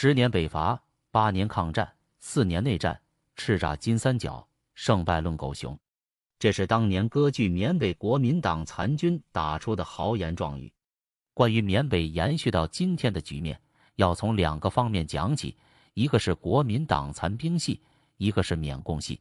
十年北伐，八年抗战，四年内战，叱咤金三角，胜败论狗熊。这是当年割据缅北国民党残军打出的豪言壮语。关于缅北延续到今天的局面，要从两个方面讲起，一个是国民党残兵系，一个是缅共系。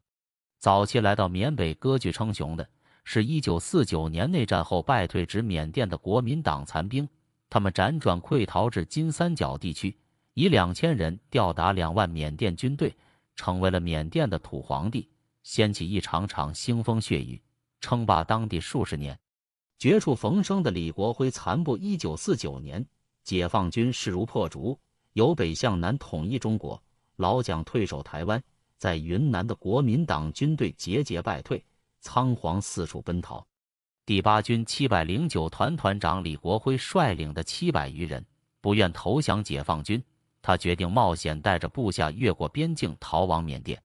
早期来到缅北割据称雄的，是一九四九年内战后败退至缅甸的国民党残兵，他们辗转溃逃至金三角地区，以两千人吊打两万缅甸军队，成为了缅甸的土皇帝。掀起一场场腥风血雨，称霸当地数十年。绝处逢生的李国辉残部，一九四九年，解放军势如破竹，由北向南统一中国。老蒋退守台湾，在云南的国民党军队节节败退，仓皇四处奔逃。第八军七百零九团团长李国辉率领的七百余人不愿投降解放军，他决定冒险带着部下越过边境逃往缅甸。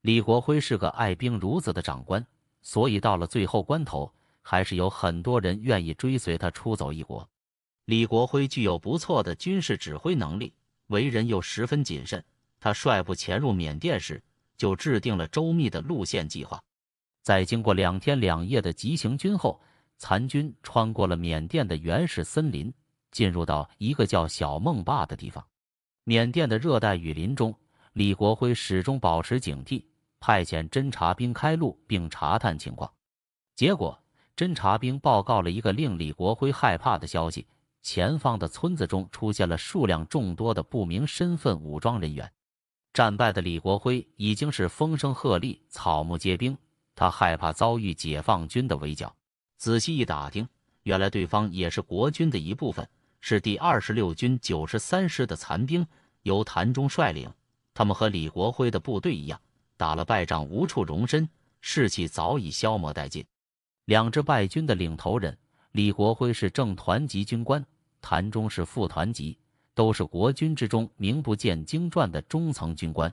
李国辉是个爱兵如子的长官，所以到了最后关头，还是有很多人愿意追随他出走异国。李国辉具有不错的军事指挥能力，为人又十分谨慎。他率部潜入缅甸时，就制定了周密的路线计划。在经过两天两夜的急行军后，残军穿过了缅甸的原始森林，进入到一个叫小孟坝的地方。缅甸的热带雨林中。李国辉始终保持警惕，派遣侦察兵开路并查探情况。结果，侦察兵报告了一个令李国辉害怕的消息：前方的村子中出现了数量众多的不明身份武装人员。战败的李国辉已经是风声鹤唳、草木皆兵，他害怕遭遇解放军的围剿。仔细一打听，原来对方也是国军的一部分，是第二十六军九十三师的残兵，由谭忠率领。他们和李国辉的部队一样，打了败仗，无处容身，士气早已消磨殆尽。两支败军的领头人李国辉是正团级军官，谭忠是副团级，都是国军之中名不见经传的中层军官。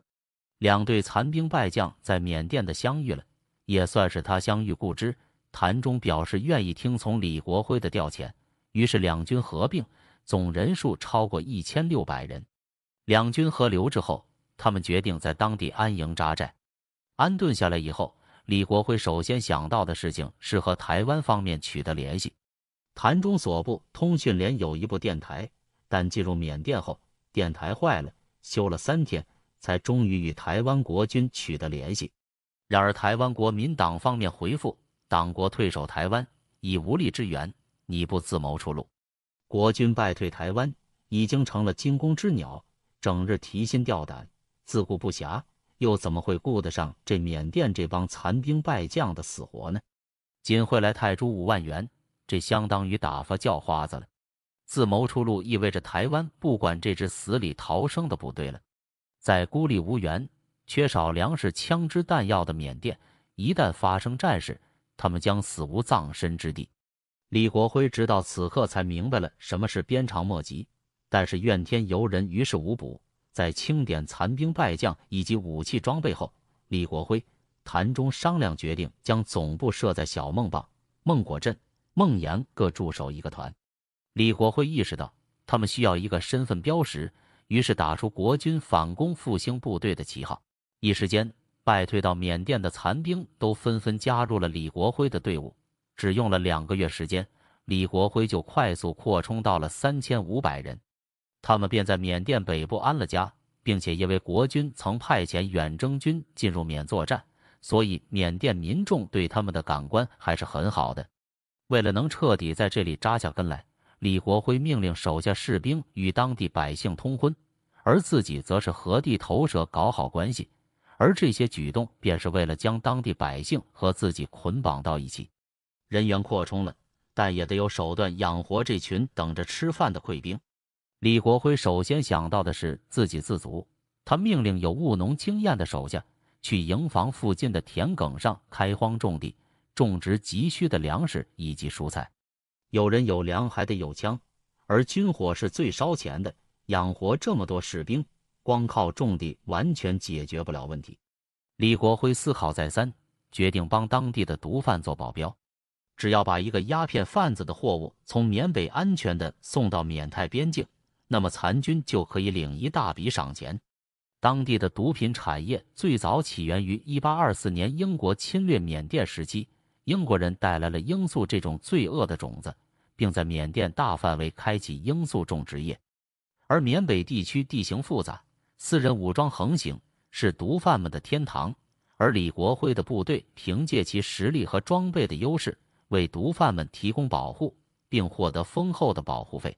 两队残兵败将在缅甸的相遇了，也算是他乡遇故知。谭忠表示愿意听从李国辉的调遣，于是两军合并，总人数超过一千六百人。两军合流之后。他们决定在当地安营扎寨，安顿下来以后，李国辉首先想到的事情是和台湾方面取得联系。谭中所部通讯连有一部电台，但进入缅甸后，电台坏了，修了三天，才终于与台湾国军取得联系。然而，台湾国民党方面回复：党国退守台湾，已无力支援，你不自谋出路。国军败退台湾，已经成了惊弓之鸟，整日提心吊胆。自顾不暇，又怎么会顾得上这缅甸这帮残兵败将的死活呢？仅汇来泰铢五万元，这相当于打发叫花子了。自谋出路意味着台湾不管这支死里逃生的部队了。在孤立无援、缺少粮食、枪支弹药的缅甸，一旦发生战事，他们将死无葬身之地。李国辉直到此刻才明白了什么是鞭长莫及，但是怨天尤人于事无补。在清点残兵败将以及武器装备后，李国辉、谭忠商量决定将总部设在小孟坝、孟果镇、孟岩各驻守一个团。李国辉意识到他们需要一个身份标识，于是打出国军反攻复兴部队的旗号。一时间，败退到缅甸的残兵都纷纷加入了李国辉的队伍。只用了两个月时间，李国辉就快速扩充到了三千五百人。他们便在缅甸北部安了家，并且因为国军曾派遣远征军进入缅作战，所以缅甸民众对他们的感官还是很好的。为了能彻底在这里扎下根来，李国辉命令手下士兵与当地百姓通婚，而自己则是和地头蛇搞好关系。而这些举动便是为了将当地百姓和自己捆绑到一起。人员扩充了，但也得有手段养活这群等着吃饭的溃兵。李国辉首先想到的是自给自足，他命令有务农经验的手下去营房附近的田埂上开荒种地，种植急需的粮食以及蔬菜。有人有粮，还得有枪，而军火是最烧钱的。养活这么多士兵，光靠种地完全解决不了问题。李国辉思考再三，决定帮当地的毒贩做保镖。只要把一个鸦片贩子的货物从缅北安全的送到缅泰边境。那么残军就可以领一大笔赏钱。当地的毒品产业最早起源于1824年英国侵略缅甸时期，英国人带来了罂粟这种罪恶的种子，并在缅甸大范围开启罂粟种植业。而缅北地区地形复杂，私人武装横行，是毒贩们的天堂。而李国辉的部队凭借其实力和装备的优势，为毒贩们提供保护，并获得丰厚的保护费。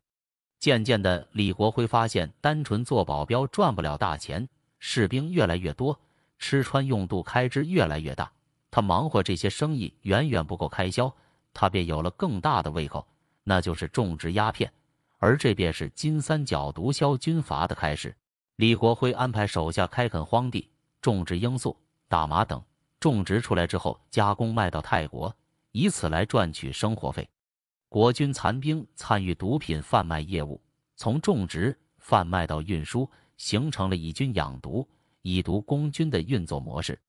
渐渐的，李国辉发现，单纯做保镖赚不了大钱。士兵越来越多，吃穿用度开支越来越大，他忙活这些生意远远不够开销，他便有了更大的胃口，那就是种植鸦片，而这便是金三角毒枭军阀的开始。李国辉安排手下开垦荒地，种植罂粟、大麻等，种植出来之后加工卖到泰国，以此来赚取生活费。国军残兵参与毒品贩卖业务，从种植、贩卖到运输。形成了以军养毒、以毒攻军的运作模式。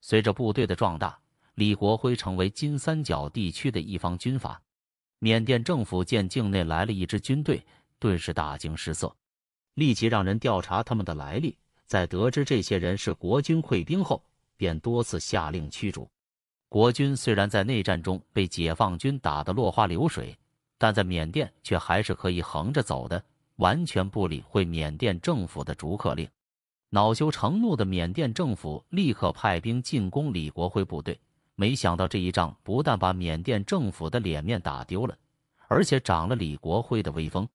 随着部队的壮大，李国辉成为金三角地区的一方军阀。缅甸政府见境内来了一支军队，顿时大惊失色，立即让人调查他们的来历。在得知这些人是国军溃兵后，便多次下令驱逐。国军虽然在内战中被解放军打得落花流水，但在缅甸却还是可以横着走的。完全不理会缅甸政府的逐客令，恼羞成怒的缅甸政府立刻派兵进攻李国辉部队。没想到这一仗不但把缅甸政府的脸面打丢了，而且长了李国辉的威风。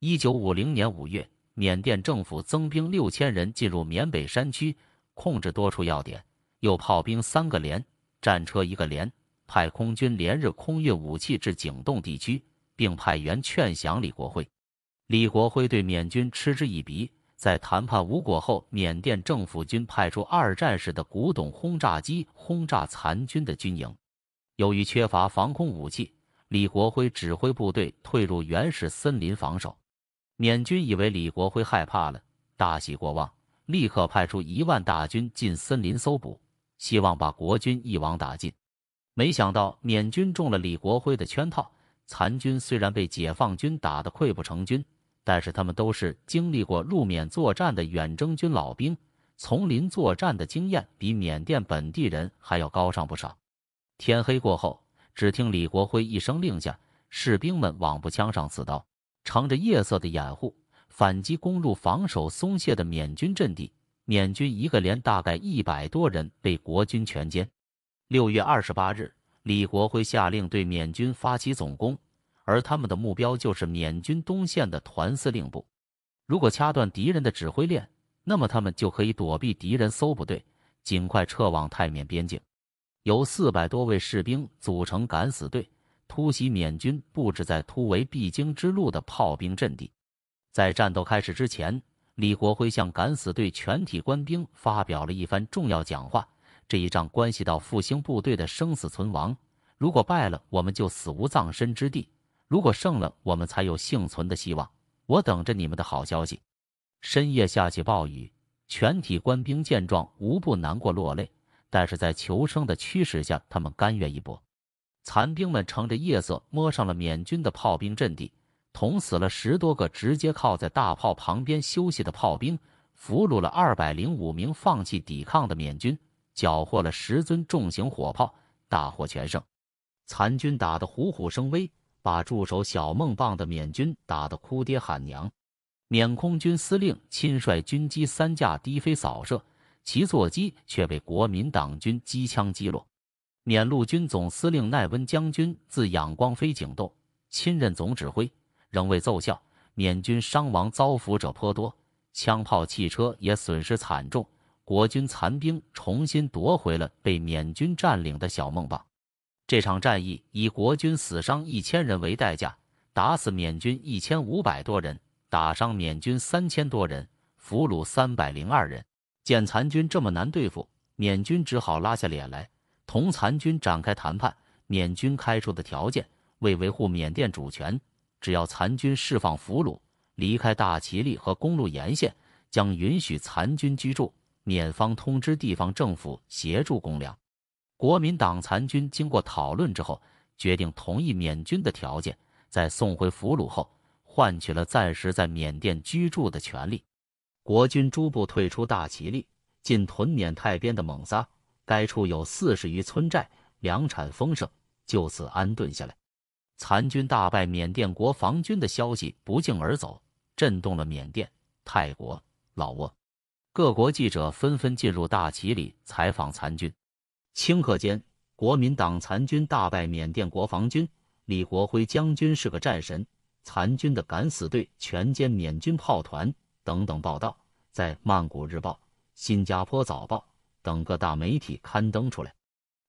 一九五零年五月，缅甸政府增兵六千人进入缅北山区，控制多处要点，又炮兵三个连、战车一个连，派空军连日空运武器至景栋地区，并派员劝降李国辉。李国辉对缅军嗤之以鼻，在谈判无果后，缅甸政府军派出二战时的古董轰炸机轰炸残军的军营。由于缺乏防空武器，李国辉指挥部队退入原始森林防守。缅军以为李国辉害怕了，大喜过望，立刻派出一万大军进森林搜捕，希望把国军一网打尽。没想到缅军中了李国辉的圈套，残军虽然被解放军打得溃不成军。但是他们都是经历过入缅作战的远征军老兵，丛林作战的经验比缅甸本地人还要高上不少。天黑过后，只听李国辉一声令下，士兵们往步枪上刺刀，乘着夜色的掩护，反击攻入防守松懈的缅军阵地。缅军一个连大概一百多人被国军全歼。六月二十八日，李国辉下令对缅军发起总攻。而他们的目标就是缅军东线的团司令部。如果掐断敌人的指挥链，那么他们就可以躲避敌人搜捕队，尽快撤往泰缅边境。由四百多位士兵组成敢死队，突袭缅军布置在突围必经之路的炮兵阵地。在战斗开始之前，李国辉向敢死队全体官兵发表了一番重要讲话。这一仗关系到复兴部队的生死存亡，如果败了，我们就死无葬身之地。如果胜了，我们才有幸存的希望。我等着你们的好消息。深夜下起暴雨，全体官兵见状无不难过落泪。但是在求生的驱使下，他们甘愿一搏。残兵们乘着夜色摸上了缅军的炮兵阵地，捅死了十多个直接靠在大炮旁边休息的炮兵，俘虏了二百零五名放弃抵抗的缅军，缴获了十尊重型火炮，大获全胜。残军打得虎虎生威。把驻守小孟棒的缅军打得哭爹喊娘，缅空军司令亲率军机三架低飞扫射，其座机却被国民党军机枪击落。缅陆军总司令奈温将军自仰光飞景斗，亲任总指挥，仍未奏效。缅军伤亡遭俘者颇多，枪炮、汽车也损失惨重。国军残兵重新夺回了被缅军占领的小孟棒。这场战役以国军死伤一千人为代价，打死缅军一千五百多人，打伤缅军三千多人，俘虏三百零二人。见残军这么难对付，缅军只好拉下脸来同残军展开谈判。缅军开出的条件为维护缅甸主权，只要残军释放俘虏，离开大其力和公路沿线，将允许残军居住。缅方通知地方政府协助公粮。国民党残军经过讨论之后，决定同意缅军的条件。在送回俘虏后，换取了暂时在缅甸居住的权利。国军逐步退出大其力，进屯缅泰边的蒙撒，该处有四十余村寨，粮产丰盛，就此安顿下来。残军大败缅甸国防军的消息不胫而走，震动了缅甸、泰国、老挝各国记者纷纷进入大其里采访残军。顷刻间，国民党残军大败缅甸国防军，李国辉将军是个战神，残军的敢死队全歼缅军炮团等等报道，在《曼谷日报》、《新加坡早报》等各大媒体刊登出来。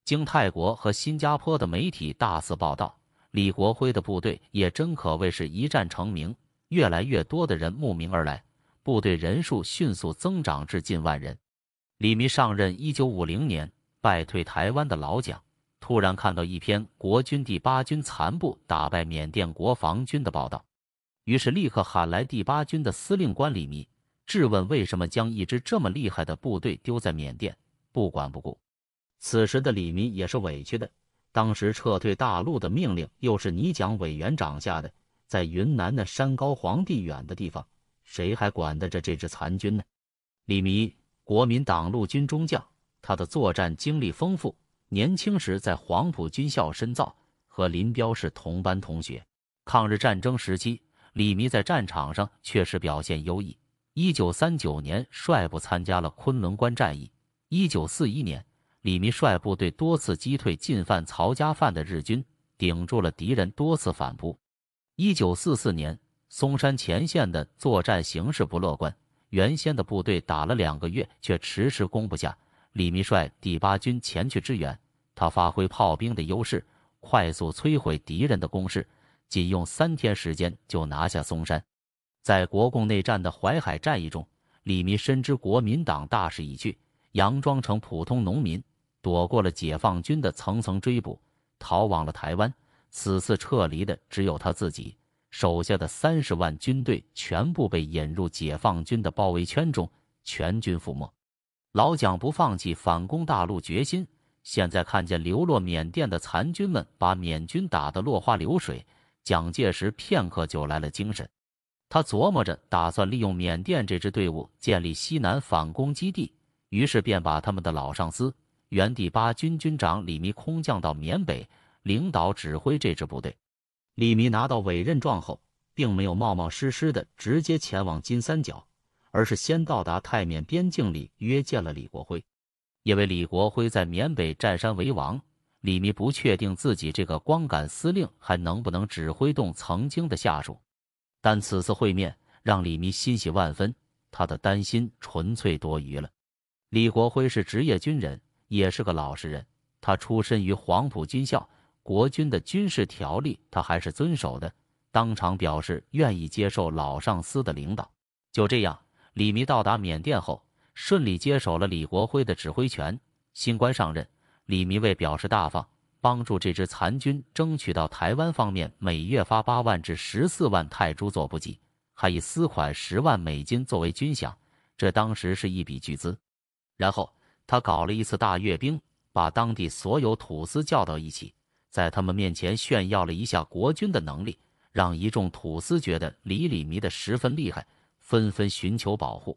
经泰国和新加坡的媒体大肆报道。李国辉的部队也真可谓是一战成名，越来越多的人慕名而来，部队人数迅速增长至近万人。李弥上任一九五零年，败退台湾的老蒋，突然看到一篇国军第八军残部打败缅甸国防军的报道，于是立刻喊来第八军的司令官李弥，质问为什么将一支这么厉害的部队丢在缅甸不管不顾。此时的李弥也是委屈的。当时撤退大陆的命令又是你蒋委员长下的，在云南那山高皇帝远的地方，谁还管得着这支残军呢？李弥，国民党陆军中将，他的作战经历丰富，年轻时在黄埔军校深造，和林彪是同班同学。抗日战争时期，李弥在战场上确实表现优异。一九三九年，率部参加了昆仑关战役。一九四一年。李弥率部队多次击退进犯曹家饭的日军，顶住了敌人多次反扑。一九四四年，松山前线的作战形势不乐观，原先的部队打了两个月却迟迟攻不下。李弥率第八军前去支援，他发挥炮兵的优势，快速摧毁敌人的攻势，仅用三天时间就拿下松山。在国共内战的淮海战役中，李弥深知国民党大势已去，佯装成普通农民。躲过了解放军的层层追捕，逃往了台湾。此次撤离的只有他自己，手下的三十万军队全部被引入解放军的包围圈中，全军覆没。老蒋不放弃反攻大陆决心，现在看见流落缅甸的残军们把缅军打得落花流水，蒋介石片刻就来了精神。他琢磨着，打算利用缅甸这支队伍建立西南反攻基地，于是便把他们的老上司。原第八军军长李弥空降到缅北，领导指挥这支部队。李弥拿到委任状后，并没有冒冒失失的直接前往金三角，而是先到达泰缅边境里约见了李国辉。因为李国辉在缅北占山为王，李弥不确定自己这个光杆司令还能不能指挥动曾经的下属。但此次会面让李弥欣喜万分，他的担心纯粹多余了。李国辉是职业军人。也是个老实人，他出身于黄埔军校，国军的军事条例他还是遵守的。当场表示愿意接受老上司的领导。就这样，李弥到达缅甸后，顺利接手了李国辉的指挥权。新官上任，李弥为表示大方，帮助这支残军争取到台湾方面每月发八万至十四万泰铢做补给，还以私款十万美金作为军饷，这当时是一笔巨资。然后。他搞了一次大阅兵，把当地所有土司叫到一起，在他们面前炫耀了一下国军的能力，让一众土司觉得李李弥的十分厉害，纷纷寻求保护。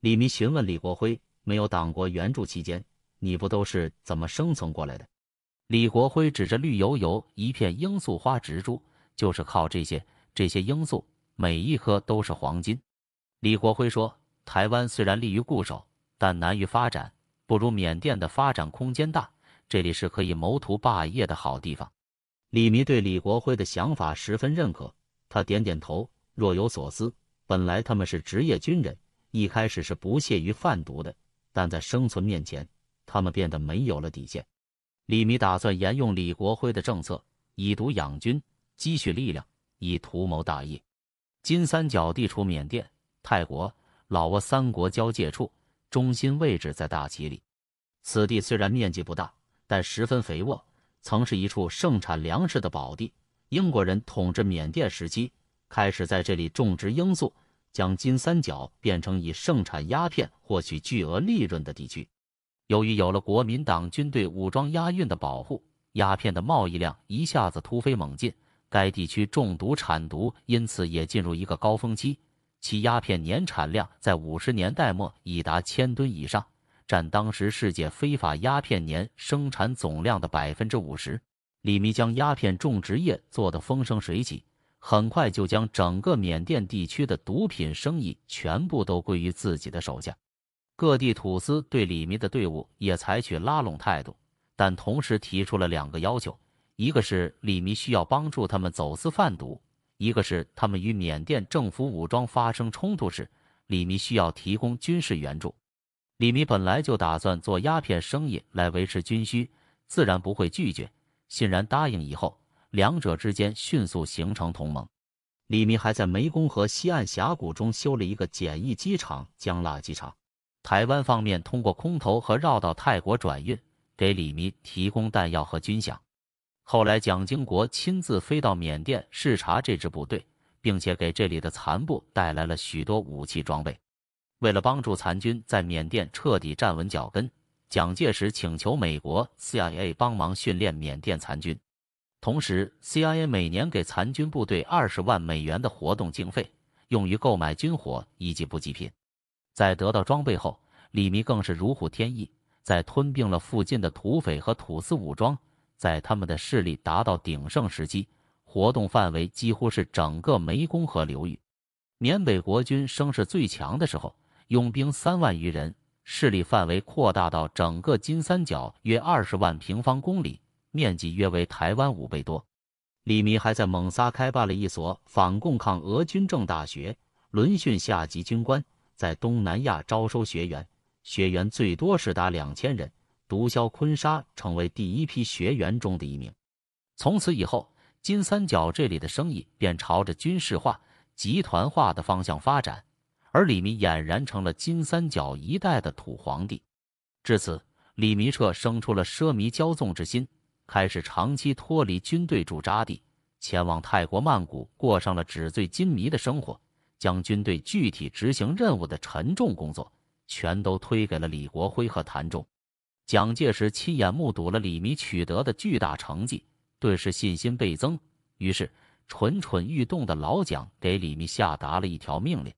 李弥询问李国辉：“没有党国援助期间，你不都是怎么生存过来的？”李国辉指着绿油油一片罂粟花植株：“就是靠这些，这些罂粟每一颗都是黄金。”李国辉说：“台湾虽然利于固守，但难于发展。”不如缅甸的发展空间大，这里是可以谋图霸业的好地方。李弥对李国辉的想法十分认可，他点点头，若有所思。本来他们是职业军人，一开始是不屑于贩毒的，但在生存面前，他们变得没有了底线。李弥打算沿用李国辉的政策，以毒养军，积蓄力量，以图谋大业。金三角地处缅甸、泰国、老挝三国交界处。中心位置在大其里，此地虽然面积不大，但十分肥沃，曾是一处盛产粮食的宝地。英国人统治缅甸时期，开始在这里种植罂粟，将金三角变成以盛产鸦片获取巨额利润的地区。由于有了国民党军队武装押运的保护，鸦片的贸易量一下子突飞猛进，该地区中毒产毒，因此也进入一个高峰期。其鸦片年产量在五十年代末已达千吨以上，占当时世界非法鸦片年生产总量的百分之五十。李弥将鸦片种植业做得风生水起，很快就将整个缅甸地区的毒品生意全部都归于自己的手下。各地土司对李弥的队伍也采取拉拢态度，但同时提出了两个要求。一个是李弥需要帮助他们走私贩毒，一个是他们与缅甸政府武装发生冲突时，李弥需要提供军事援助。李弥本来就打算做鸦片生意来维持军需，自然不会拒绝，欣然答应。以后，两者之间迅速形成同盟。李弥还在湄公河西岸峡谷中修了一个简易机场——江腊机场。台湾方面通过空投和绕道泰国转运，给李弥提供弹药和军饷。后来，蒋经国亲自飞到缅甸视察这支部队，并且给这里的残部带来了许多武器装备。为了帮助残军在缅甸彻底站稳脚跟，蒋介石请求美国 CIA 帮忙训练缅甸残军，同时 CIA 每年给残军部队二十万美元的活动经费，用于购买军火以及补给品。在得到装备后，李弥更是如虎添翼，在吞并了附近的土匪和土司武装。在他们的势力达到鼎盛时期，活动范围几乎是整个湄公河流域。缅北国军声势最强的时候，拥兵三万余人，势力范围扩大到整个金三角约二十万平方公里，面积约为台湾五倍多。李弥还在蒙萨开办了一所反共抗俄军政大学，轮训下级军官，在东南亚招收学员，学员最多是达两千人。毒枭坤沙成为第一批学员中的一名。从此以后，金三角这里的生意便朝着军事化、集团化的方向发展，而李弥俨然成了金三角一带的土皇帝。至此，李弥彻生出了奢靡骄纵之心，开始长期脱离军队驻扎地，前往泰国曼谷，过上了纸醉金迷的生活，将军队具体执行任务的沉重工作全都推给了李国辉和谭仲。蒋介石亲眼目睹了李弥取得的巨大成绩，顿时信心倍增。于是，蠢蠢欲动的老蒋给李弥下达了一条命令：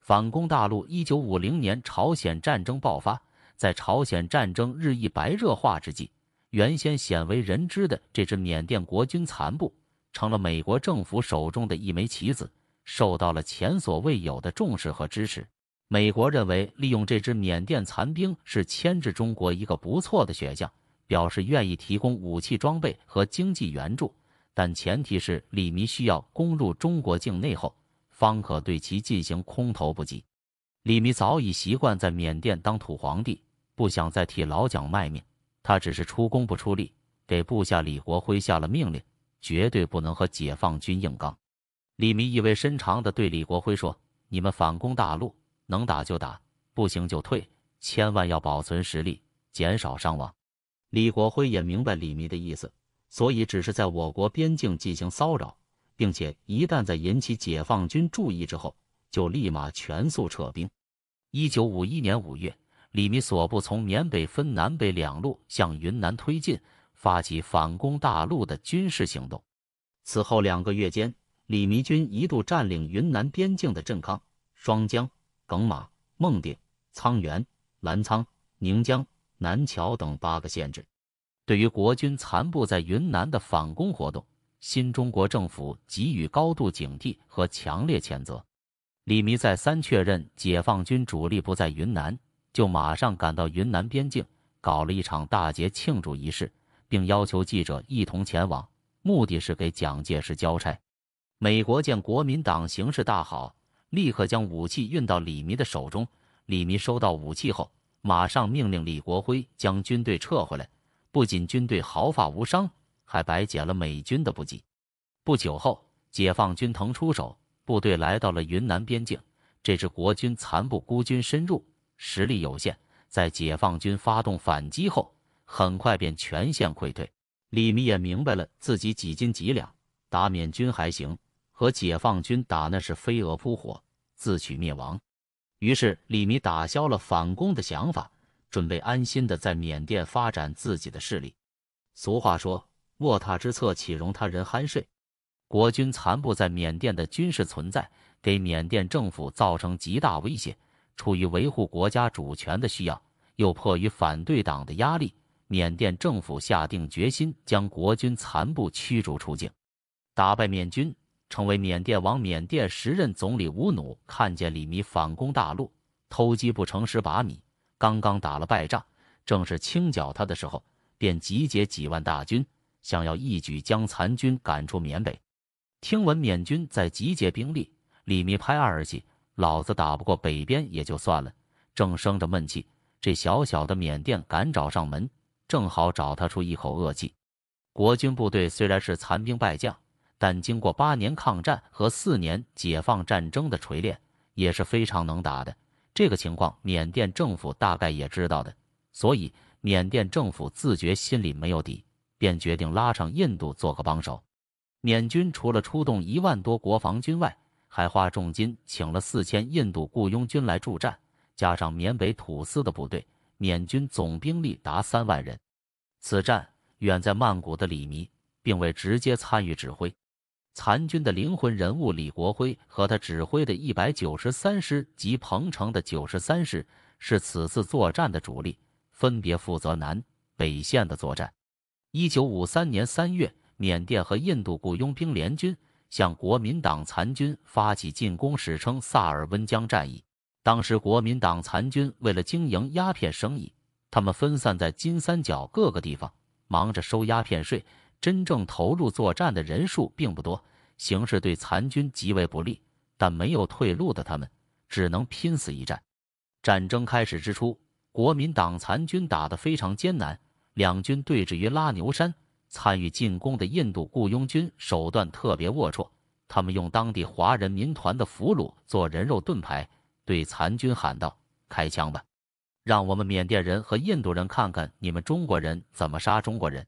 反攻大陆。一九五零年，朝鲜战争爆发，在朝鲜战争日益白热化之际，原先鲜为人知的这支缅甸国军残部，成了美国政府手中的一枚棋子，受到了前所未有的重视和支持。美国认为利用这支缅甸残兵是牵制中国一个不错的选项，表示愿意提供武器装备和经济援助，但前提是李弥需要攻入中国境内后，方可对其进行空投补给。李弥早已习惯在缅甸当土皇帝，不想再替老蒋卖命，他只是出工不出力，给部下李国辉下了命令，绝对不能和解放军硬刚。李弥意味深长地对李国辉说：“你们反攻大陆。”能打就打，不行就退，千万要保存实力，减少伤亡。李国辉也明白李弥的意思，所以只是在我国边境进行骚扰，并且一旦在引起解放军注意之后，就立马全速撤兵。一九五一年五月，李弥所部从缅北分南北两路向云南推进，发起反攻大陆的军事行动。此后两个月间，李弥军一度占领云南边境的镇康、双江。耿马、孟定、沧源、澜沧、宁江、南桥等八个县治，对于国军残部在云南的反攻活动，新中国政府给予高度警惕和强烈谴责。李弥再三确认解放军主力不在云南，就马上赶到云南边境，搞了一场大捷庆祝仪式，并要求记者一同前往，目的是给蒋介石交差。美国见国民党形势大好。立刻将武器运到李弥的手中。李弥收到武器后，马上命令李国辉将军队撤回来。不仅军队毫发无伤，还白捡了美军的补给。不久后，解放军腾出手，部队来到了云南边境。这支国军残部孤军深入，实力有限，在解放军发动反击后，很快便全线溃退。李弥也明白了自己几斤几两，打缅军还行。和解放军打那是飞蛾扑火，自取灭亡。于是李弥打消了反攻的想法，准备安心的在缅甸发展自己的势力。俗话说：“卧榻之侧岂容他人酣睡。”国军残部在缅甸的军事存在给缅甸政府造成极大威胁。出于维护国家主权的需要，又迫于反对党的压力，缅甸政府下定决心将国军残部驱逐出境，打败缅军，成为缅甸王。缅甸时任总理吴努看见李弥反攻大陆，偷鸡不成蚀把米，刚刚打了败仗，正是清剿他的时候，便集结几万大军。想要一举将残军赶出缅北，听闻缅军在集结兵力，李弥拍二气：“老子打不过北边也就算了，正生着闷气，这小小的缅甸敢找上门，正好找他出一口恶气。”国军部队虽然是残兵败将，但经过八年抗战和四年解放战争的锤炼，也是非常能打的。这个情况，缅甸政府大概也知道的，所以缅甸政府自觉心里没有底。便决定拉上印度做个帮手。缅军除了出动一万多国防军外，还花重金请了四千印度雇佣军来助战，加上缅北土司的部队，缅军总兵力达三万人。此战远在曼谷的李弥并未直接参与指挥。残军的灵魂人物李国辉和他指挥的一百九十三师及彭城的九十三师是此次作战的主力，分别负责南北线的作战。一九五三年三月，缅甸和印度雇佣兵联军向国民党残军发起进攻，史称萨尔温江战役。当时，国民党残军为了经营鸦片生意，他们分散在金三角各个地方，忙着收鸦片税，真正投入作战的人数并不多，形势对残军极为不利。但没有退路的他们，只能拼死一战。战争开始之初，国民党残军打得非常艰难。两军对峙于拉牛山，参与进攻的印度雇佣军手段特别龌龊，他们用当地华人民团的俘虏做人肉盾牌，对残军喊道：“开枪吧，让我们缅甸人和印度人看看你们中国人怎么杀中国人。”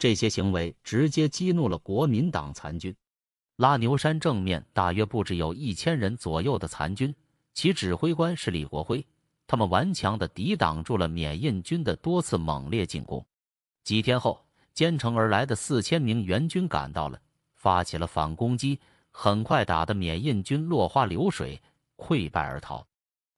这些行为直接激怒了国民党残军。拉牛山正面大约布置有一千人左右的残军，其指挥官是李国辉。他们顽强地抵挡住了缅印军的多次猛烈进攻。几天后，兼程而来的四千名援军赶到了，发起了反攻击，很快打得缅印军落花流水，溃败而逃。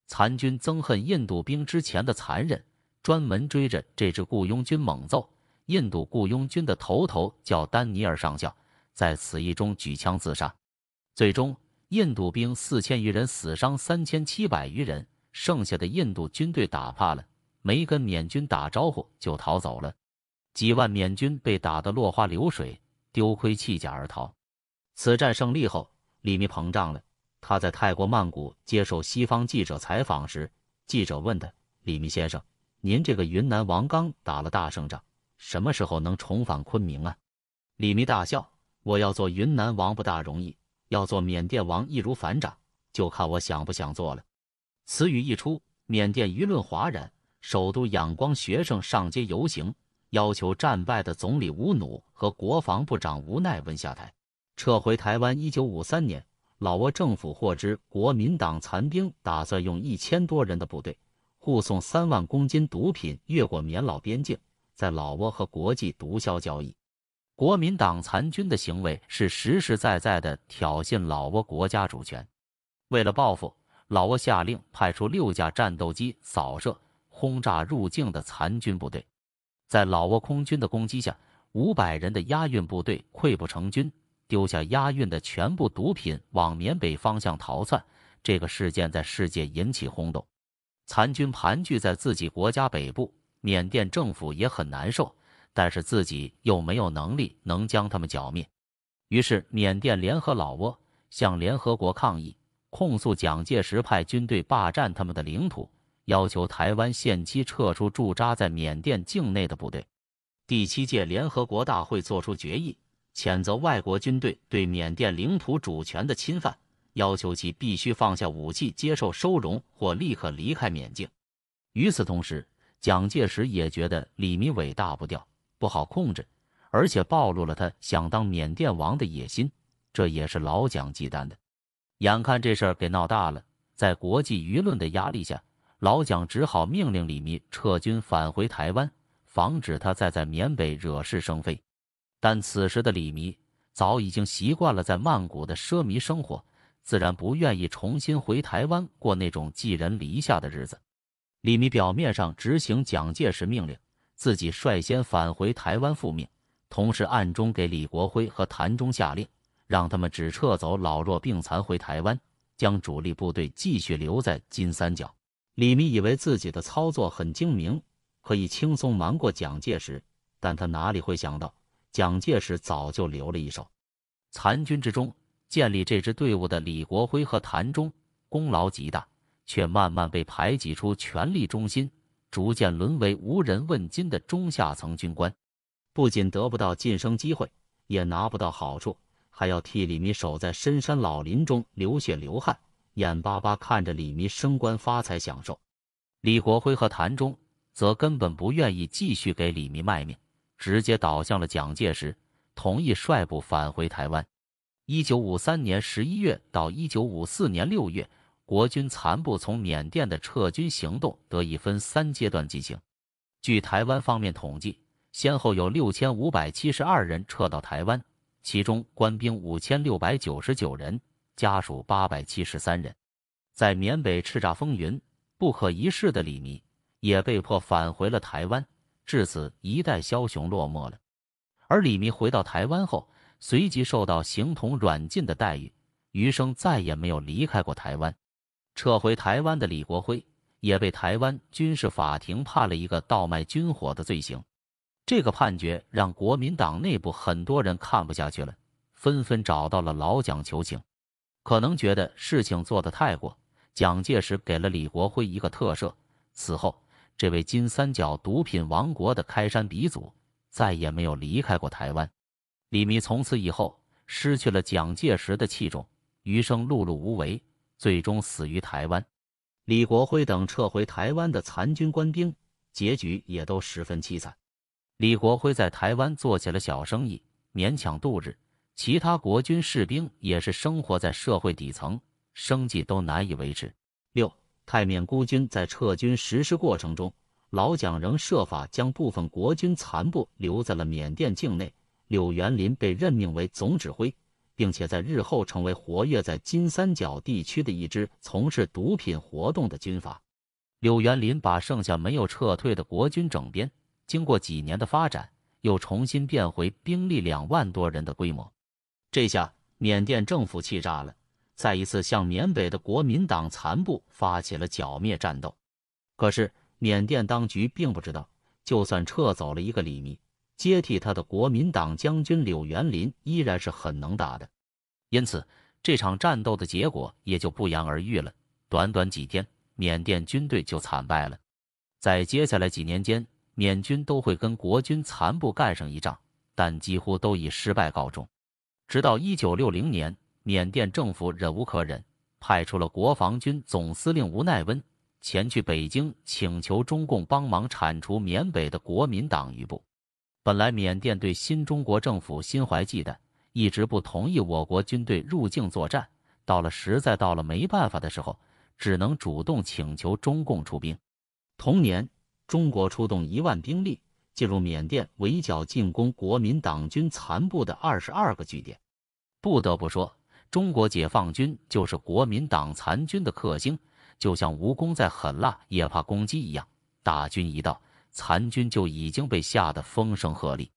残军憎恨印度兵之前的残忍，专门追着这支雇佣军猛揍。印度雇佣军的头头叫丹尼尔上校，在此役中举枪自杀。最终，印度兵四千余人死伤三千七百余人。剩下的印度军队打怕了，没跟缅军打招呼就逃走了。几万缅军被打得落花流水，丢盔弃甲而逃。此战胜利后，李密膨胀了。他在泰国曼谷接受西方记者采访时，记者问他：“李密先生，您这个云南王刚打了大胜仗，什么时候能重返昆明啊？”李密大笑：“我要做云南王不大容易，要做缅甸王易如反掌，就看我想不想做了。”此语一出，缅甸舆论哗然，首都仰光学生上街游行，要求战败的总理吴努和国防部长吴奈温下台，撤回台湾。一九五三年，老挝政府获知国民党残兵打算用一千多人的部队护送三万公斤毒品越过缅老边境，在老挝和国际毒枭交易。国民党残军的行为是实实在在的挑衅老挝国家主权，为了报复。老挝下令派出六架战斗机扫射、轰炸入境的残军部队，在老挝空军的攻击下，五百人的押运部队溃不成军，丢下押运的全部毒品往缅北方向逃窜。这个事件在世界引起轰动。残军盘踞在自己国家北部，缅甸政府也很难受，但是自己又没有能力能将他们剿灭，于是缅甸联合老挝向联合国抗议。控诉蒋介石派军队霸占他们的领土，要求台湾限期撤出驻扎在缅甸境内的部队。第七届联合国大会作出决议，谴责外国军队对缅甸领土主权的侵犯，要求其必须放下武器，接受收容或立刻离开缅境。与此同时，蒋介石也觉得李弥伟大不掉，不好控制，而且暴露了他想当缅甸王的野心，这也是老蒋忌惮的。眼看这事儿给闹大了，在国际舆论的压力下，老蒋只好命令李弥撤军返回台湾，防止他再在缅北惹是生非。但此时的李弥早已经习惯了在曼谷的奢靡生活，自然不愿意重新回台湾过那种寄人篱下的日子。李密表面上执行蒋介石命令，自己率先返回台湾复命，同时暗中给李国辉和谭忠下令，让他们只撤走老弱病残回台湾，将主力部队继续留在金三角。李密以为自己的操作很精明，可以轻松瞒过蒋介石，但他哪里会想到，蒋介石早就留了一手。残军之中，建立这支队伍的李国辉和谭忠功劳极大。却慢慢被排挤出权力中心，逐渐沦为无人问津的中下层军官，不仅得不到晋升机会，也拿不到好处，还要替李弥守在深山老林中流血流汗，眼巴巴看着李弥升官发财享受。李国辉和谭忠则根本不愿意继续给李弥卖命，直接倒向了蒋介石，同意率部返回台湾。一九五三年十一月到一九五四年六月。国军残部从缅甸的撤军行动得以分三阶段进行。据台湾方面统计，先后有六千五百七十二人撤到台湾，其中官兵五千六百九十九人，家属八百七十三人。在缅北叱咤风云、不可一世的李弥也被迫返回了台湾，至此一代枭雄落寞了。而李弥回到台湾后，随即受到形同软禁的待遇，余生再也没有离开过台湾。撤回台湾的李国辉也被台湾军事法庭判了一个倒卖军火的罪行。这个判决让国民党内部很多人看不下去了，纷纷找到了老蒋求情。可能觉得事情做得太过，蒋介石给了李国辉一个特赦。此后，这位金三角毒品王国的开山鼻祖再也没有离开过台湾。李弥从此以后失去了蒋介石的器重，余生碌碌无为。最终死于台湾，李国辉等撤回台湾的残军官兵，结局也都十分凄惨。李国辉在台湾做起了小生意，勉强度日；其他国军士兵也是生活在社会底层，生计都难以维持。六太缅孤军在撤军实施过程中，老蒋仍设法将部分国军残部留在了缅甸境内。柳元林被任命为总指挥。并且在日后成为活跃在金三角地区的一支从事毒品活动的军阀。柳元林把剩下没有撤退的国军整编，经过几年的发展，又重新变回兵力两万多人的规模。这下缅甸政府气炸了，再一次向缅北的国民党残部发起了剿灭战斗。可是缅甸当局并不知道，就算撤走了一个李弥。接替他的国民党将军柳元林依然是很能打的，因此这场战斗的结果也就不言而喻了。短短几天，缅甸军队就惨败了。在接下来几年间，缅军都会跟国军残部干上一仗，但几乎都以失败告终。直到一九六零年，缅甸政府忍无可忍，派出了国防军总司令吴奈温前去北京，请求中共帮忙铲除缅北的国民党余部。本来缅甸对新中国政府心怀忌惮，一直不同意我国军队入境作战。到了实在到了没办法的时候，只能主动请求中共出兵。同年，中国出动一万兵力进入缅甸，围剿进攻国民党军残部的二十二个据点。不得不说，中国解放军就是国民党残军的克星，就像蜈蚣再狠辣也怕公鸡一样。大军一到。残军就已经被吓得风声鹤唳，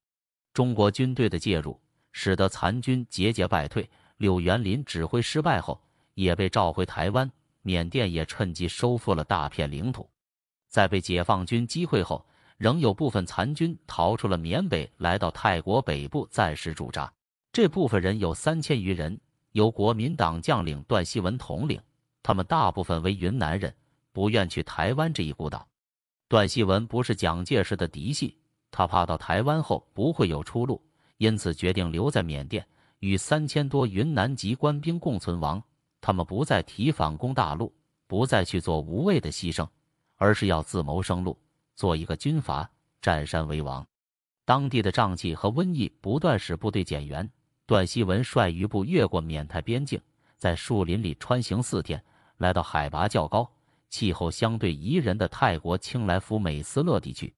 中国军队的介入使得残军节节败退。柳元林指挥失败后，也被召回台湾。缅甸也趁机收复了大片领土。在被解放军击溃后，仍有部分残军逃出了缅北，来到泰国北部暂时驻扎。这部分人有三千余人，由国民党将领段锡文统领。他们大部分为云南人，不愿去台湾这一孤岛。段希文不是蒋介石的嫡系，他怕到台湾后不会有出路，因此决定留在缅甸，与三千多云南籍官兵共存亡。他们不再提反攻大陆，不再去做无谓的牺牲，而是要自谋生路，做一个军阀，占山为王。当地的瘴气和瘟疫不断使部队减员，段希文率余部越过缅泰边境，在树林里穿行四天，来到海拔较高。气候相对宜人的泰国清莱府美斯乐地区，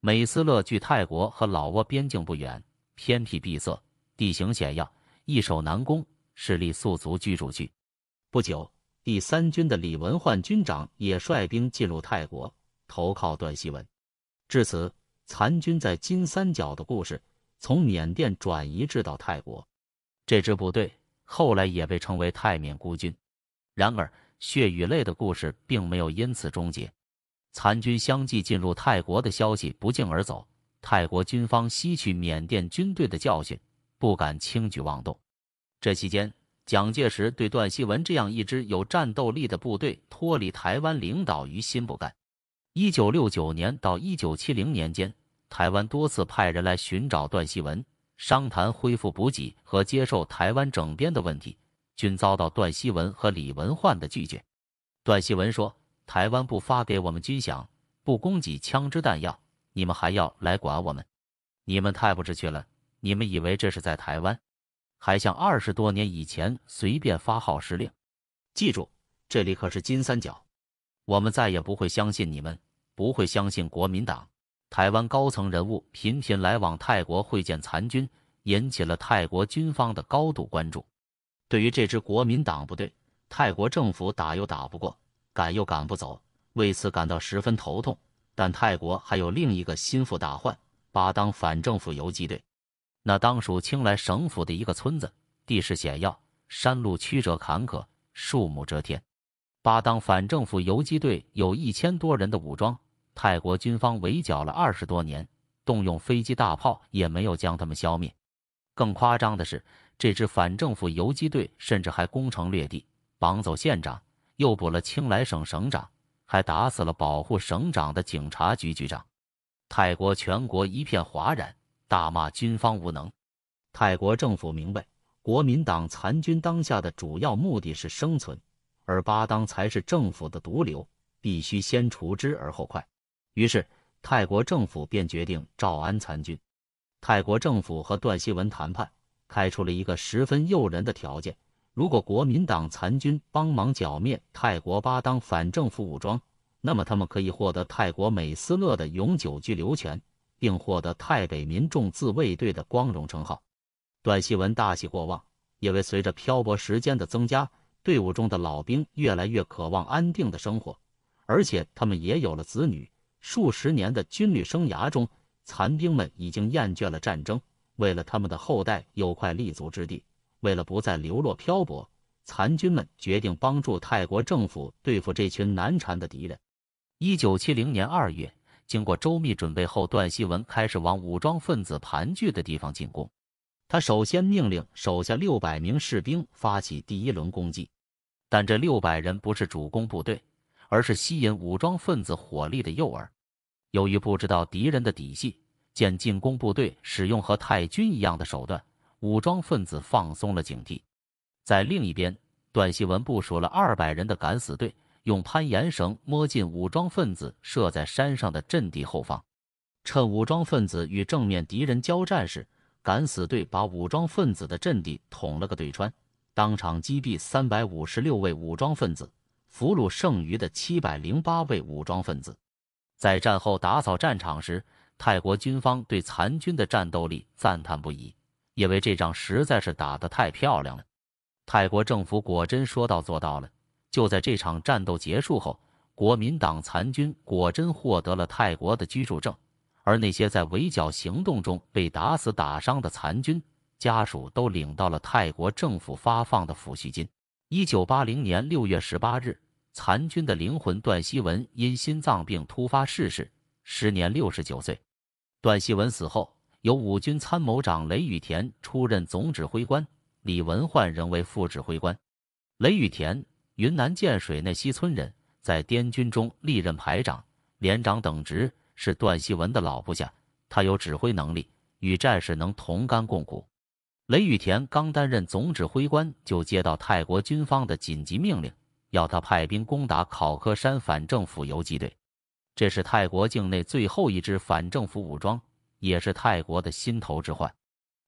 美斯乐距泰国和老挝边境不远，偏僻闭塞，地形险要，易守难攻，势力速足居住区。不久，第三军的李文焕军长也率兵进入泰国，投靠段希文。至此，残军在金三角的故事从缅甸转移至到泰国。这支部队后来也被称为泰缅孤军。然而，血与泪的故事并没有因此终结。残军相继进入泰国的消息不胫而走，泰国军方吸取缅甸军队的教训，不敢轻举妄动。这期间，蒋介石对段希文这样一支有战斗力的部队脱离台湾领导于心不甘。一九六九年到一九七零年间，台湾多次派人来寻找段希文，商谈恢复补给和接受台湾整编的问题，均遭到段锡文和李文焕的拒绝。段锡文说。台湾不发给我们军饷，不供给枪支弹药，你们还要来管我们？你们太不知趣了！你们以为这是在台湾，还像二十多年以前随便发号施令？记住，这里可是金三角，我们再也不会相信你们，不会相信国民党。台湾高层人物频频来往泰国会见残军，引起了泰国军方的高度关注。对于这支国民党部队，泰国政府打又打不过。赶又赶不走，为此感到十分头痛。但泰国还有另一个心腹大患——巴当反政府游击队。那当属清莱省府的一个村子，地势险要，山路曲折坎坷，树木遮天。巴当反政府游击队有一千多人的武装，泰国军方围剿了二十多年，动用飞机大炮也没有将他们消灭。更夸张的是，这支反政府游击队甚至还攻城略地，绑走县长。诱捕了青莱省省长，还打死了保护省长的警察局局长。泰国全国一片哗然，大骂军方无能。泰国政府明白，国民党残军当下的主要目的是生存，而巴当才是政府的毒瘤，必须先除之而后快。于是，泰国政府便决定招安残军。泰国政府和段希文谈判，开出了一个十分诱人的条件。如果国民党残军帮忙剿灭泰国巴当反政府武装，那么他们可以获得泰国美斯乐的永久居留权，并获得泰北民众自卫队的光荣称号。段希文大喜过望，因为随着漂泊时间的增加，队伍中的老兵越来越渴望安定的生活，而且他们也有了子女。数十年的军旅生涯中，残兵们已经厌倦了战争，为了他们的后代有块立足之地。为了不再流落漂泊，残军们决定帮助泰国政府对付这群难缠的敌人。一九七零年二月，经过周密准备后，段锡文开始往武装分子盘踞的地方进攻。他首先命令手下六百名士兵发起第一轮攻击，但这六百人不是主攻部队，而是吸引武装分子火力的诱饵。由于不知道敌人的底细，见进攻部队使用和太军一样的手段。武装分子放松了警惕，在另一边，段希文部署了二百人的敢死队，用攀岩绳摸进武装分子设在山上的阵地后方。趁武装分子与正面敌人交战时，敢死队把武装分子的阵地捅了个对穿，当场击毙三百五十六位武装分子，俘虏剩余的七百零八位武装分子。在战后打扫战场时，泰国军方对残军的战斗力赞叹不已。因为这仗实在是打得太漂亮了，泰国政府果真说到做到了。就在这场战斗结束后，国民党残军果真获得了泰国的居住证，而那些在围剿行动中被打死打伤的残军家属都领到了泰国政府发放的抚恤金。一九八零年六月十八日，残军的灵魂段希文因心脏病突发逝世，时年六十九岁。段锡文死后。由五军参谋长雷雨田出任总指挥官，李文焕仍为副指挥官。雷雨田，云南建水那西村人，在滇军中历任排长、连长等职，是段锡文的老部下。他有指挥能力，与战士能同甘共苦。雷雨田刚担任总指挥官，就接到泰国军方的紧急命令，要他派兵攻打考克山反政府游击队。这是泰国境内最后一支反政府武装。也是泰国的心头之患。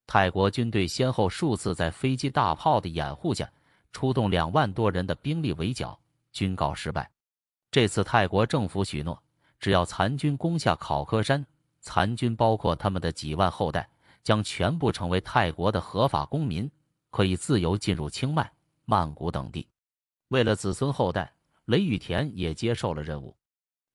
泰国军队先后数次在飞机大炮的掩护下，出动两万多人的兵力围剿，均告失败。这次泰国政府许诺，只要残军攻下考克山，残军包括他们的几万后代，将全部成为泰国的合法公民，可以自由进入清迈、曼谷等地。为了子孙后代，雷雨田也接受了任务。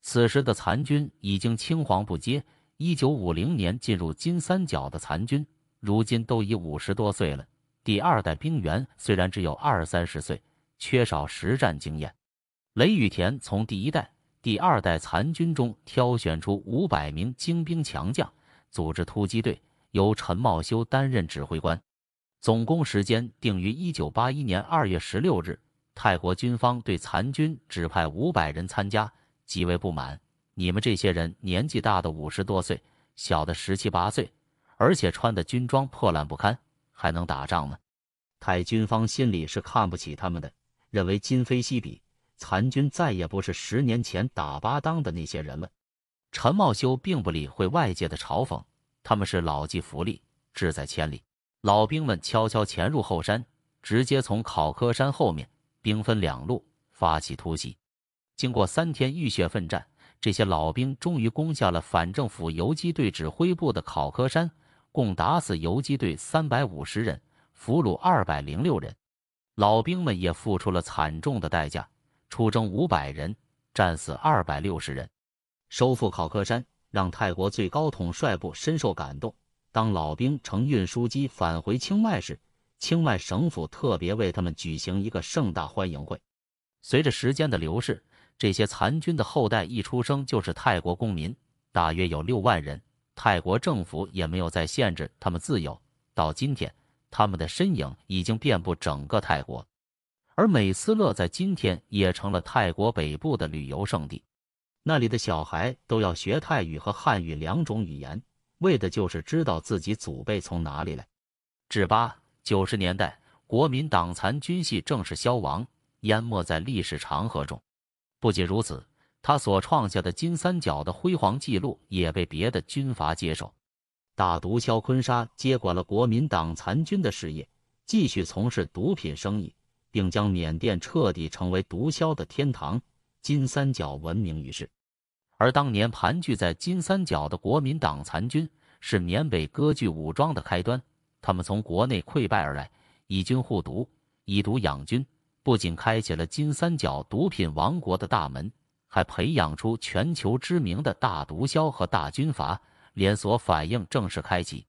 此时的残军已经青黄不接。一九五零年进入金三角的残军，如今都已五十多岁了。第二代兵员虽然只有二三十岁，缺少实战经验。雷雨田从第一代、第二代残军中挑选出五百名精兵强将，组织突击队，由陈茂修担任指挥官。总攻时间定于一九八一年二月十六日。泰国军方对残军只派五百人参加，极为不满。你们这些人年纪大的五十多岁，小的十七八岁，而且穿的军装破烂不堪，还能打仗吗？太军方心里是看不起他们的，认为今非昔比，残军再也不是十年前打巴当的那些人了。陈茂修并不理会外界的嘲讽，他们是老骥伏枥，志在千里。老兵们悄悄潜入后山，直接从考科山后面。兵分两路发起突袭，经过三天浴血奋战，这些老兵终于攻下了反政府游击队指挥部的考科山，共打死游击队三百五十人，俘虏二百零六人。老兵们也付出了惨重的代价，出征五百人，战死二百六十人。收复考科山，让泰国最高统帅部深受感动。当老兵乘运输机返回清迈时，清迈省府特别为他们举行一个盛大欢迎会。随着时间的流逝，这些残军的后代一出生就是泰国公民，大约有六万人。泰国政府也没有再限制他们自由。到今天，他们的身影已经遍布整个泰国，而美斯乐在今天也成了泰国北部的旅游胜地。那里的小孩都要学泰语和汉语两种语言，为的就是知道自己祖辈从哪里来。至八。九十年代，国民党残军系正式消亡，淹没在历史长河中。不仅如此，他所创下的金三角的辉煌记录也被别的军阀接手。大毒枭坤沙接管了国民党残军的事业，继续从事毒品生意，并将缅甸彻底成为毒枭的天堂。金三角闻名于世。而当年盘踞在金三角的国民党残军，是缅北割据武装的开端。他们从国内溃败而来，以军护毒，以毒养军，不仅开启了金三角毒品王国的大门，还培养出全球知名的大毒枭和大军阀，连锁反应正式开启。